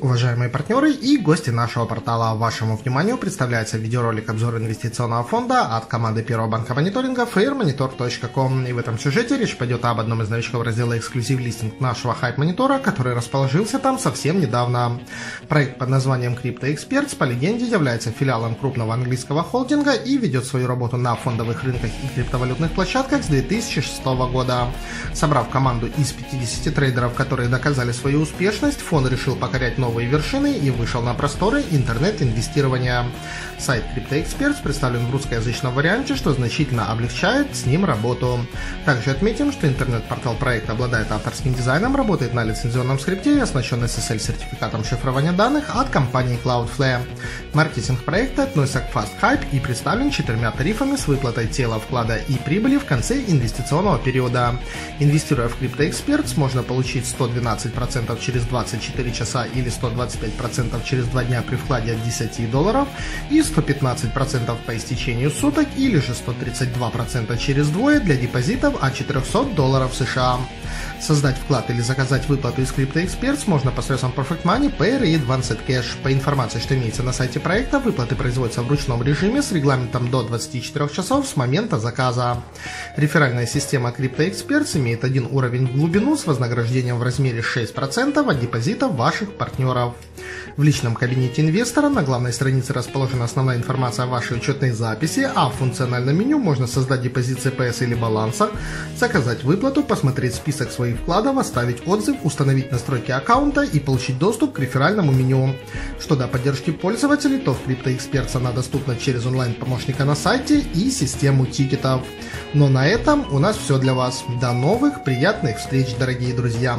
уважаемые партнеры и гости нашего портала. Вашему вниманию представляется видеоролик обзор инвестиционного фонда от команды Первого банка мониторинга fairmonitor.com. И в этом сюжете речь пойдет об одном из новичков раздела эксклюзив листинг нашего хайп-монитора, который расположился там совсем недавно. Проект под названием Crypto Experts по легенде является филиалом крупного английского холдинга и ведет свою работу на фондовых рынках и криптовалютных площадках с 2006 года. Собрав команду из 50 трейдеров, которые доказали свою успешность, фонд решил покорять новые вершины и вышел на просторы интернет-инвестирования. Сайт CryptoExperts представлен в русскоязычном варианте, что значительно облегчает с ним работу. Также отметим, что интернет-портал проекта обладает авторским дизайном, работает на лицензионном скрипте и оснащен SSL-сертификатом шифрования данных от компании Cloudflare. Маркетинг проекта относится к Fast Hype и представлен четырьмя тарифами с выплатой тела вклада и прибыли в конце инвестиционного периода. Инвестируя в CryptoExperts, можно получить 112% через 24 часа или 125% через 2 дня при вкладе от 10 долларов и 115% по истечению суток или же 132% через двое для депозитов от 400 долларов США. Создать вклад или заказать выплату из CryptoExperts можно посредством Perfect Money, Payer и Advanced Cash. По информации, что имеется на сайте проекта, выплаты производятся в ручном режиме с регламентом до 24 часов с момента заказа. Реферальная система CryptoExperts имеет один уровень в глубину с вознаграждением в размере 6% от депозита ваших партнеров. В личном кабинете инвестора на главной странице расположена основная информация о вашей учетной записи, а в функциональном меню можно создать депозит CPS или баланса, заказать выплату, посмотреть список своих вкладов, оставить отзыв, установить настройки аккаунта и получить доступ к реферальному меню. Что до поддержки пользователей, то в CryptoExperts она доступна через онлайн-помощника на сайте и систему тикетов. Но на этом у нас все для вас. До новых приятных встреч, дорогие друзья!